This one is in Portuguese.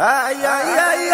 Ai, ai, ai.